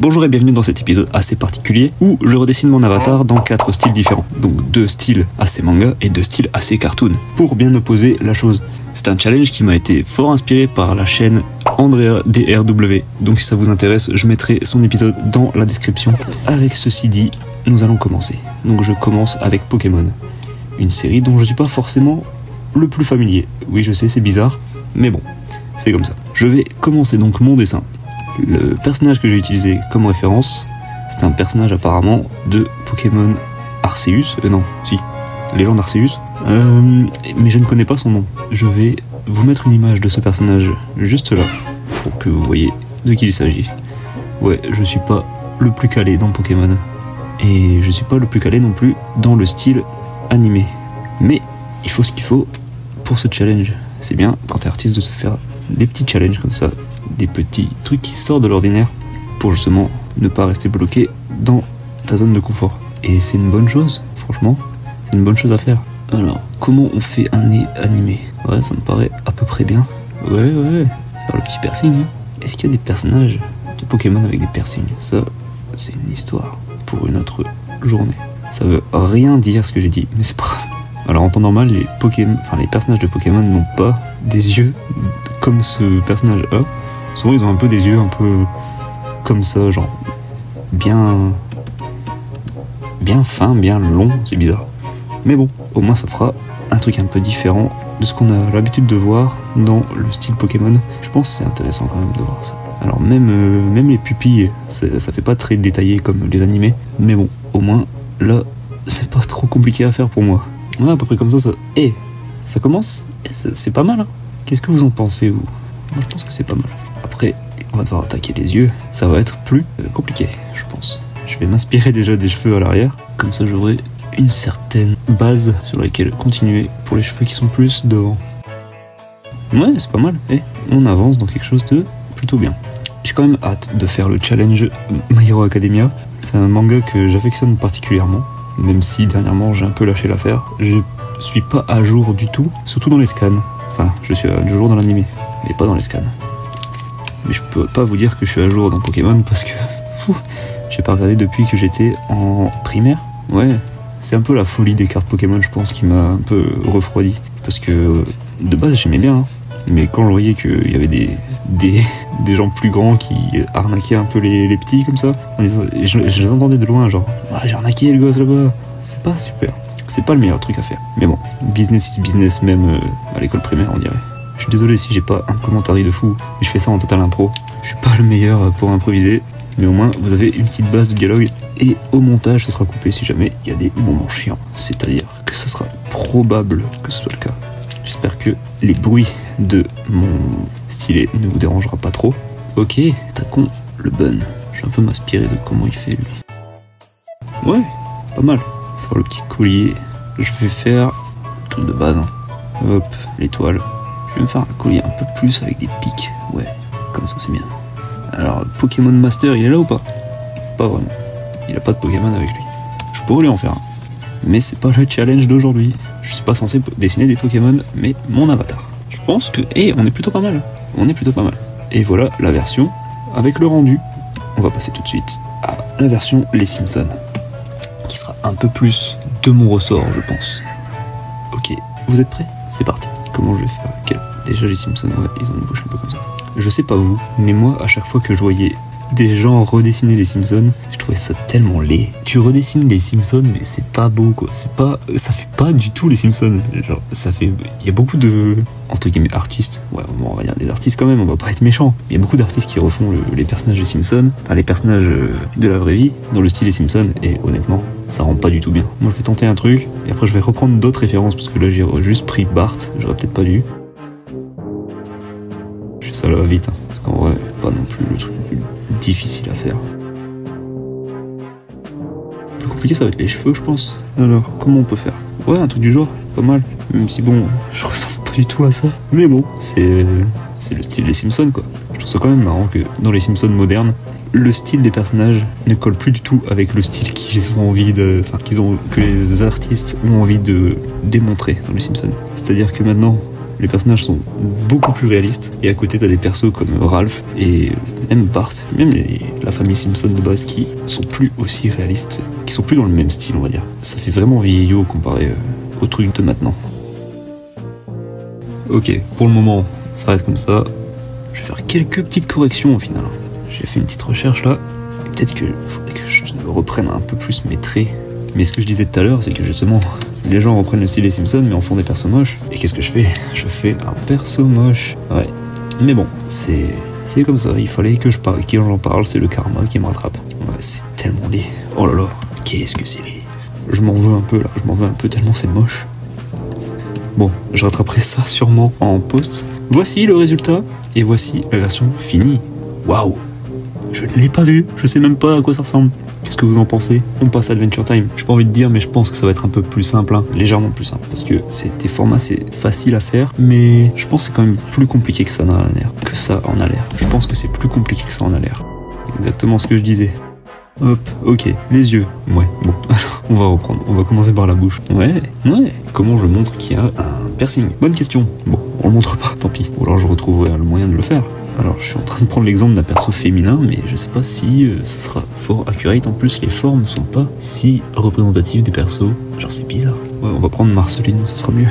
Bonjour et bienvenue dans cet épisode assez particulier où je redessine mon avatar dans quatre styles différents. Donc deux styles assez manga et deux styles assez cartoon. Pour bien opposer la chose. C'est un challenge qui m'a été fort inspiré par la chaîne Andrea DRW. Donc si ça vous intéresse, je mettrai son épisode dans la description. Avec ceci dit, nous allons commencer. Donc je commence avec Pokémon. Une série dont je suis pas forcément le plus familier. Oui, je sais, c'est bizarre, mais bon, c'est comme ça. Je vais commencer donc mon dessin. Le personnage que j'ai utilisé comme référence, c'est un personnage apparemment de Pokémon Arceus. Euh, non, si, Légende Arceus. Euh, mais je ne connais pas son nom. Je vais vous mettre une image de ce personnage juste là, pour que vous voyez de qui il s'agit. Ouais, je suis pas le plus calé dans Pokémon. Et je suis pas le plus calé non plus dans le style animé. Mais il faut ce qu'il faut pour ce challenge. C'est bien quand t'es artiste de se faire des petits challenges comme ça, des petits trucs qui sortent de l'ordinaire pour justement ne pas rester bloqué dans ta zone de confort. Et c'est une bonne chose, franchement, c'est une bonne chose à faire. Alors, comment on fait un nez animé? Ouais, ça me paraît à peu près bien. Ouais, ouais, faire le petit piercing. hein. Est-ce qu'il y a des personnages de Pokémon avec des piercings? Ça, c'est une histoire pour une autre journée. Ça veut rien dire ce que j'ai dit, mais c'est pas grave. Alors en temps normal, les, Pokémon, enfin, les personnages de Pokémon n'ont pas des yeux comme ce personnage a. Souvent ils ont un peu des yeux un peu comme ça, genre bien bien fin, bien long, c'est bizarre. Mais bon, au moins ça fera un truc un peu différent de ce qu'on a l'habitude de voir dans le style Pokémon. Je pense que c'est intéressant quand même de voir ça. Alors même, euh, même les pupilles, ça fait pas très détaillé comme les animés, mais bon, au moins là, c'est pas trop compliqué à faire pour moi. Ouais, à peu près comme ça, ça. Eh, ça commence c'est c'est pas mal. hein. Qu'est-ce que vous en pensez, vous? Moi, je pense que c'est pas mal. Après, on va devoir attaquer les yeux. Ça va être plus euh, compliqué, je pense. Je vais m'inspirer déjà des cheveux à l'arrière. Comme ça, j'aurai une certaine base sur laquelle continuer pour les cheveux qui sont plus devant. Ouais, c'est pas mal. Eh, on avance dans quelque chose de plutôt bien. J'ai quand même hâte de faire le challenge My Hero Academia. C'est un manga que j'affectionne particulièrement, même si dernièrement j'ai un peu lâché l'affaire. Je suis pas à jour du tout, surtout dans les scans. Enfin, je suis à jour dans l'animé, mais pas dans les scans. Mais je peux pas vous dire que je suis à jour dans Pokémon parce que j'ai pas regardé depuis que j'étais en primaire. Ouais, c'est un peu la folie des cartes Pokémon, je pense, qui m'a un peu refroidi. Parce que de base, j'aimais bien. hein. Mais quand je voyais qu'il y avait des, des, des gens plus grands qui arnaquaient un peu les, les petits comme ça, je, je les entendais de loin, genre, ah, j'ai arnaqué le gosse là-bas. C'est pas super. C'est pas le meilleur truc à faire. Mais bon, business is business, même euh, à l'école primaire, on dirait. Je suis désolé si j'ai pas un commentaire de fou, mais je fais ça en total impro. Je suis pas le meilleur pour improviser, mais au moins vous avez une petite base de dialogue. Et au montage, ça sera coupé si jamais il y a des moments chiants. C'est-à-dire que ce sera probable que ce soit le cas. J'espère que les bruits de mon stylet ne vous dérangera pas trop. Ok, attaquons le bun. Je vais un peu m'inspirer de comment il fait lui. Ouais, pas mal. Faire le petit collier. Je vais faire truc de base. hein. Hop, l'étoile. Je vais me faire un collier un peu plus avec des pics. Ouais, comme ça c'est bien. Alors, Pokémon Master, il est là ou pas? Pas vraiment. Il a pas de Pokémon avec lui. Je pourrais lui en faire un. Mais c'est pas le challenge d'aujourd'hui. Je suis pas censé dessiner des Pokémon, mais mon avatar. Je pense que. Eh, on est plutôt pas mal. On est plutôt pas mal. Et voilà la version avec le rendu. On va passer tout de suite à la version Les Simpsons. Qui sera un peu plus de mon ressort, je pense. Ok, vous êtes prêts? C'est parti. Comment je vais faire Déjà, les Simpsons, ouais, ils ont une bouche un peu comme ça. Je sais pas vous, mais moi, à chaque fois que je voyais des gens redessiner les Simpsons, je trouvais ça tellement laid. Tu redessines les Simpsons, mais c'est pas beau, quoi. C'est pas, ça fait pas du tout les Simpsons. Genre, ça fait, il y a beaucoup de entre guillemets artistes. Ouais, on va dire des artistes quand même. On va pas être méchants. Il y a beaucoup d'artistes qui refont le- les personnages des Simpsons, enfin les personnages euh, de la vraie vie, dans le style des Simpsons. Et honnêtement, ça rend pas du tout bien. Moi, je vais tenter un truc, et après, je vais reprendre d'autres références parce que là, j'ai juste pris Bart. J'aurais peut-être pas dû. Je fais ça là vite, hein, parce qu'en vrai, pas non plus le truc difficile à faire. Le plus compliqué, ça va être les cheveux, je pense. Alors, comment on peut faire? Ouais, un truc du genre, pas mal. Même si bon, je ressemble pas du tout à ça. Mais bon, c'est c'est le style des Simpsons, quoi. Je trouve ça quand même marrant que dans les Simpsons modernes, le style des personnages ne colle plus du tout avec le style qu'ils ont envie de, enfin qu'ils ont, que les artistes ont envie de démontrer dans les Simpsons. C'est-à-dire que maintenant, les personnages sont beaucoup plus réalistes et à côté t'as des persos comme Ralph et même Bart, même la famille Simpson de base qui sont plus aussi réalistes, qui sont plus dans le même style, on va dire. Ça fait vraiment vieillot comparé euh, au truc de maintenant. Ok, pour le moment, ça reste comme ça. Je vais faire quelques petites corrections au final. J'ai fait une petite recherche là. Peut-être qu'il faudrait que je reprenne un peu plus mes traits. Mais ce que je disais tout à l'heure, c'est que justement, les gens reprennent le style des Simpsons, mais en font des persos moches. Et qu'est-ce que je fais? Je fais un perso moche. Ouais. Mais bon, c'est. C'est comme ça, il fallait que je parle, que j'en parle, c'est le karma qui me rattrape. Ouais, c'est tellement laid. Oh là là, qu'est-ce que c'est laid. Je m'en veux un peu là, je m'en veux un peu tellement c'est moche. Bon, je rattraperai ça sûrement en post. Voici le résultat et voici la version finie. Waouh Je ne l'ai pas vu, je sais même pas à quoi ça ressemble. Qu'est-ce que vous en pensez? On passe à Adventure Time. J'ai pas envie de dire, mais je pense que ça va être un peu plus simple, hein. légèrement plus simple, parce que c'est des formats, c'est facile à faire, mais je pense que c'est quand même plus compliqué que ça en a l'air. Que ça en a. Je pense que c'est plus compliqué que ça en a l'air. Exactement ce que je disais. Hop, ok, les yeux. Ouais, bon, alors, on va reprendre. On va commencer par la bouche. Ouais, ouais. Comment je montre qu'il y a un piercing? Bonne question. Bon, on le montre pas, tant pis. Ou alors je retrouverai le moyen de le faire. Alors, je suis en train de prendre l'exemple d'un perso féminin, mais je sais pas si euh, ça sera fort accurate. En plus, les formes sont pas si représentatives des persos. Genre, c'est bizarre. Ouais, on va prendre Marceline, ce sera mieux.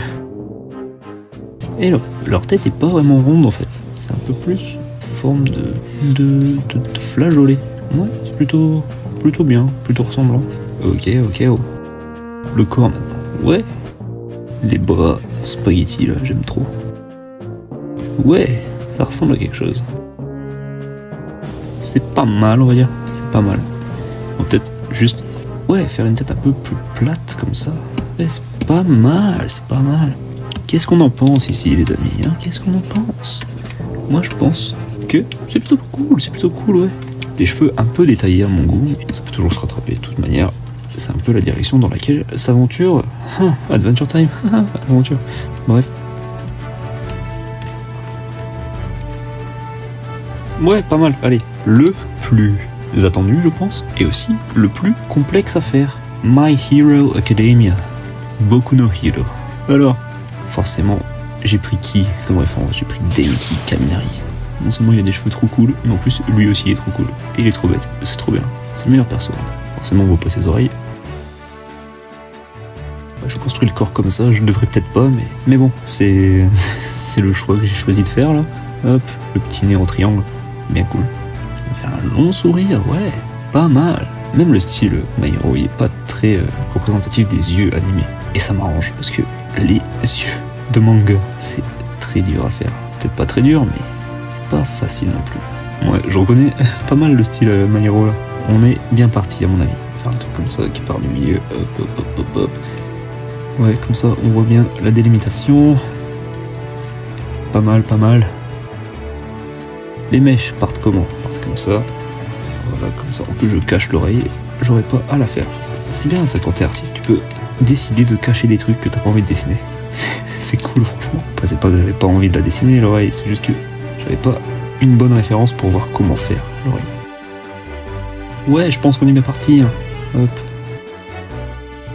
Et leur, leur tête est pas vraiment ronde en fait. C'est un peu plus forme de, de, de, de flageolet. Ouais, c'est plutôt, plutôt bien, plutôt ressemblant. Ok, ok, oh. Le corps maintenant. Ouais. Les bras spaghetti là, j'aime trop. Ouais, ça ressemble à quelque chose. C'est pas mal, on va dire. C'est pas mal. On peut-être juste, ouais, faire une tête un peu plus plate comme ça. Ouais, c'est pas mal, c'est pas mal. Qu'est-ce qu'on en pense ici, les amis hein? Qu'est-ce qu'on en pense? Moi, je pense que c'est plutôt cool, c'est plutôt cool, ouais. Les cheveux un peu détaillés à mon goût, ça peut toujours se rattraper de toute manière. C'est un peu la direction dans laquelle s'aventure ah, Adventure Time. aventure. Bref. Ouais, pas mal. Allez, le plus attendu, je pense, et aussi le plus complexe à faire. My Hero Academia. Boku no Hero. Alors, forcément, j'ai pris qui comme référence? J'ai pris Denki Kaminari. Non seulement il a des cheveux trop cool, mais en plus lui aussi il est trop cool. Et il est trop bête, c'est trop bien. C'est le meilleur perso. Forcément on voit pas ses oreilles. Je construis le corps comme ça, je ne devrais peut-être pas, mais, mais bon, c'est c'est le choix que j'ai choisi de faire là. Hop, le petit nez en triangle, bien cool. Ça fait un long sourire, ouais, pas mal. Même le style My Hero, il est pas très euh, représentatif des yeux animés. Et ça m'arrange, parce que les yeux de manga, c'est très dur à faire. Peut-être pas très dur, mais c'est pas facile non plus. Ouais, je reconnais pas mal le style euh, My Hero là. On est bien parti à mon avis. Faire un truc comme ça qui part du milieu. Hop, hop, hop, hop, hop. Ouais, comme ça on voit bien la délimitation. Pas mal, pas mal. Les mèches partent comment? Partent comme ça. Voilà, comme ça. En plus, je cache l'oreille. J'aurais pas à la faire. C'est bien ça quand t'es artiste. Tu peux décider de cacher des trucs que t'as pas envie de dessiner. C'est cool, franchement. C'est pas que j'avais pas envie de la dessiner, l'oreille. C'est juste que j'avais pas une bonne référence pour voir comment faire l'oreille. Ouais, je pense qu'on est bien parti. hein. Hop.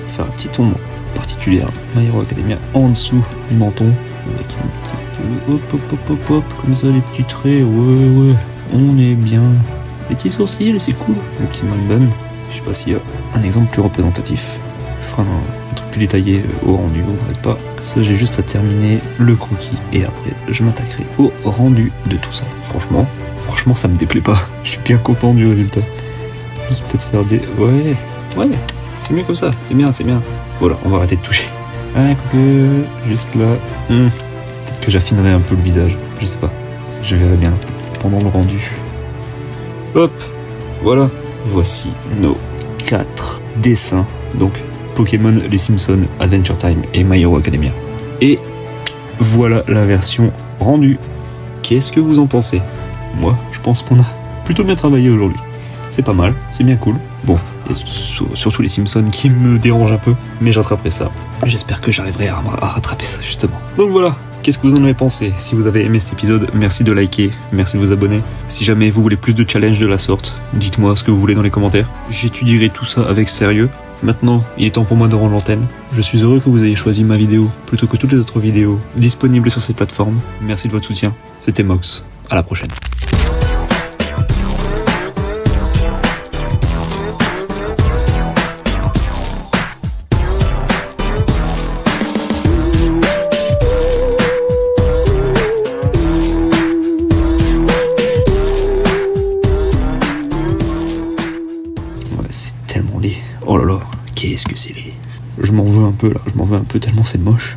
Faire un petit ombre particulière. My Academia en dessous du menton. Hop, hop, hop, hop, hop. Comme ça, les petits traits. Ouais, ouais. On est bien. Les petits sourcils, c'est cool. Le petit man bun. Je sais pas s'il y a un exemple plus représentatif. Je ferai un, truc plus détaillé euh, au rendu, on n'arrête pas. Comme ça, j'ai juste à terminer le croquis et après, je m'attaquerai au rendu de tout ça. Franchement, franchement, ça me déplaît pas. Je suis bien content du résultat. Juste peut-être faire des. Ouais, ouais, c'est mieux comme ça, c'est bien, c'est bien. Voilà, on va arrêter de toucher. Ah, que juste là. Hmm. Que j'affinerai un peu le visage, je sais pas. Je verrai bien pendant le rendu. Hop, voilà. Voici nos quatre dessins. Donc, Pokémon, les Simpsons, Adventure Time et My Hero Academia. Et voilà la version rendue. Qu'est-ce que vous en pensez? Moi, je pense qu'on a plutôt bien travaillé aujourd'hui. C'est pas mal, c'est bien cool. Bon, surtout les Simpsons qui me dérangent un peu, mais j'attraperai ça. J'espère que j'arriverai à rattraper ça justement. Donc voilà, qu'est-ce que vous en avez pensé Si vous avez aimé cet épisode, merci de liker, merci de vous abonner. Si jamais vous voulez plus de challenges de la sorte, dites-moi ce que vous voulez dans les commentaires. J'étudierai tout ça avec sérieux. Maintenant, il est temps pour moi de rendre l'antenne. Je suis heureux que vous ayez choisi ma vidéo plutôt que toutes les autres vidéos disponibles sur cette plateforme. Merci de votre soutien. C'était Mox. À la prochaine. Je m'en veux un peu tellement c'est moche.